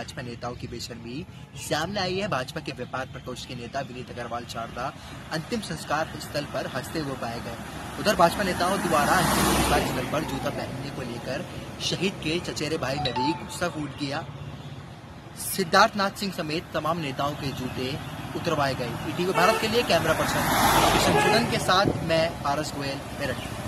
भाजपा नेताओं की बेशर्मी सामने आई है भाजपा के व्यापार प्रकोष्ठ के नेता विनीत अग्रवाल शारदा। अंतिम संस्कार स्थल पर हँसते हुए पाए गए। उधर भाजपा नेताओं द्वारा अंतिम संस्कार स्थल पर जूता पहनने को लेकर शहीद के चचेरे भाई ने भी गुस्सा फूट गया। सिद्धार्थनाथ सिंह समेत तमाम नेताओं के जूते उतरवाए गए। ईटीवी भारत के लिए कैमरा पर्सन संशोधन के साथ मैं पारस गोयल, मेरठ।